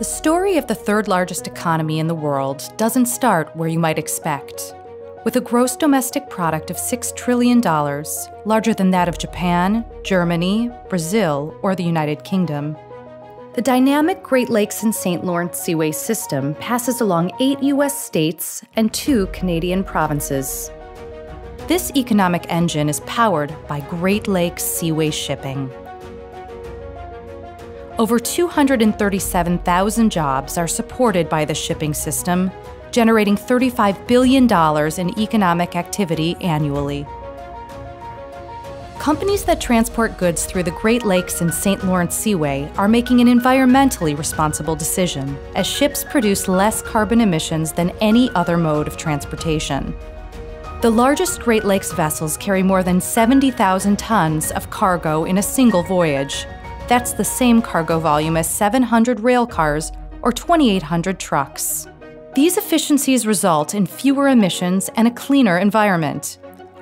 The story of the third largest economy in the world doesn't start where you might expect. With a gross domestic product of $6 trillion, larger than that of Japan, Germany, Brazil, or the United Kingdom, the dynamic Great Lakes and St. Lawrence Seaway system passes along eight U.S. states and two Canadian provinces. This economic engine is powered by Great Lakes Seaway Shipping. Over 237,000 jobs are supported by the shipping system, generating $35 billion in economic activity annually. Companies that transport goods through the Great Lakes and St. Lawrence Seaway are making an environmentally responsible decision, as ships produce less carbon emissions than any other mode of transportation. The largest Great Lakes vessels carry more than 70,000 tons of cargo in a single voyage, that's the same cargo volume as 700 rail cars or 2,800 trucks. These efficiencies result in fewer emissions and a cleaner environment.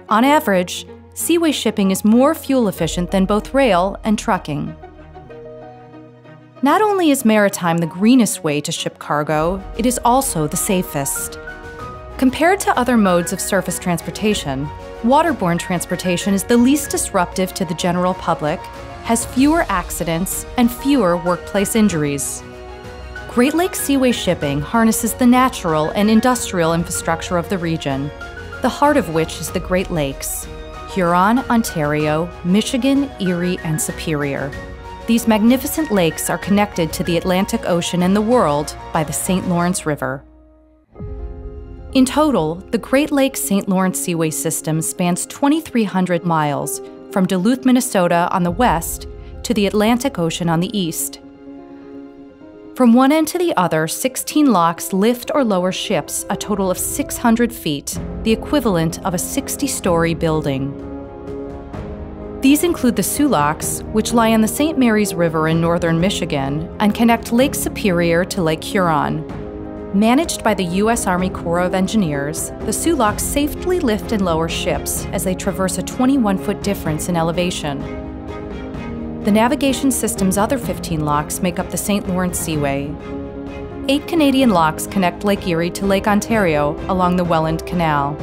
On average, seaway shipping is more fuel efficient than both rail and trucking. Not only is maritime the greenest way to ship cargo, it is also the safest. Compared to other modes of surface transportation, waterborne transportation is the least disruptive to the general public has fewer accidents and fewer workplace injuries. Great Lakes Seaway Shipping harnesses the natural and industrial infrastructure of the region, the heart of which is the Great Lakes Huron, Ontario, Michigan, Erie, and Superior. These magnificent lakes are connected to the Atlantic Ocean and the world by the St. Lawrence River. In total, the Great Lakes St. Lawrence Seaway System spans 2,300 miles from Duluth, Minnesota on the west to the Atlantic Ocean on the east. From one end to the other, 16 locks lift or lower ships a total of 600 feet, the equivalent of a 60 story building. These include the Soo Locks, which lie on the St. Mary's River in northern Michigan and connect Lake Superior to Lake Huron, Managed by the U.S. Army Corps of Engineers, the Locks safely lift and lower ships as they traverse a 21 foot difference in elevation. The navigation system's other 15 locks make up the St. Lawrence Seaway. Eight Canadian locks connect Lake Erie to Lake Ontario along the Welland Canal.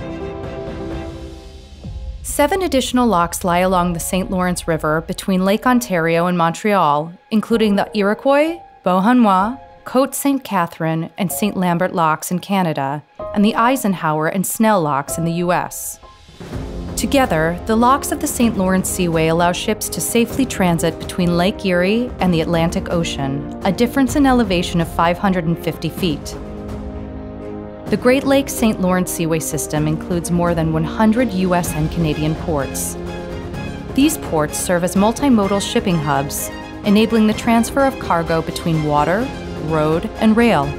Seven additional locks lie along the St. Lawrence River between Lake Ontario and Montreal, including the Iroquois, Beauharnois, Côte St. Catherine and St. Lambert locks in Canada, and the Eisenhower and Snell locks in the US. Together, the locks of the St. Lawrence Seaway allow ships to safely transit between Lake Erie and the Atlantic Ocean, a difference in elevation of 550 feet. The Great Lakes St. Lawrence Seaway system includes more than 100 US and Canadian ports. These ports serve as multimodal shipping hubs, enabling the transfer of cargo between water, road, and rail.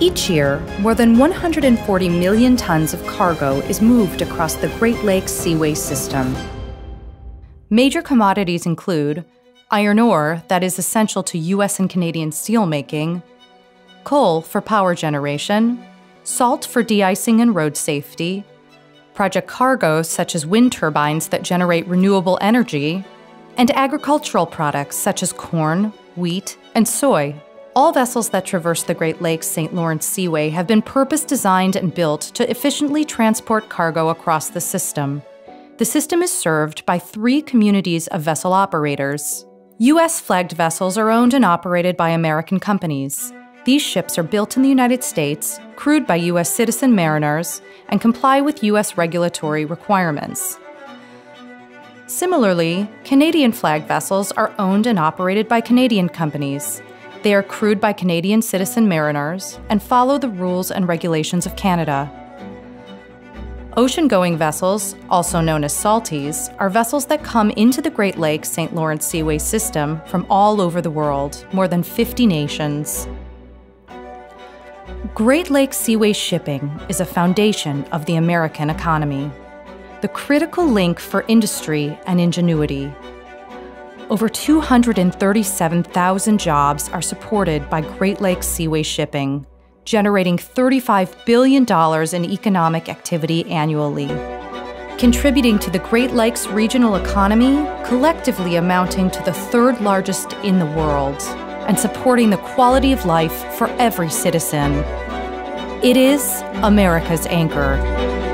Each year, more than 140 million tons of cargo is moved across the Great Lakes Seaway system. Major commodities include iron ore that is essential to US and Canadian steelmaking, coal for power generation, salt for de-icing and road safety, project cargo such as wind turbines that generate renewable energy, and agricultural products such as corn, wheat, and soy. All vessels that traverse the Great Lakes St. Lawrence Seaway have been purpose designed and built to efficiently transport cargo across the system. The system is served by three communities of vessel operators. U.S. flagged vessels are owned and operated by American companies. These ships are built in the United States, crewed by U.S. citizen mariners, and comply with U.S. regulatory requirements. Similarly, Canadian flag vessels are owned and operated by Canadian companies. They are crewed by Canadian citizen mariners and follow the rules and regulations of Canada. Ocean going vessels, also known as salties, are vessels that come into the Great Lakes St. Lawrence Seaway system from all over the world, more than 50 nations. Great Lakes Seaway shipping is a foundation of the American economy, the critical link for industry and ingenuity over 237,000 jobs are supported by Great Lakes Seaway Shipping, generating $35 billion in economic activity annually, contributing to the Great Lakes regional economy, collectively amounting to the third largest in the world, and supporting the quality of life for every citizen. It is America's anchor.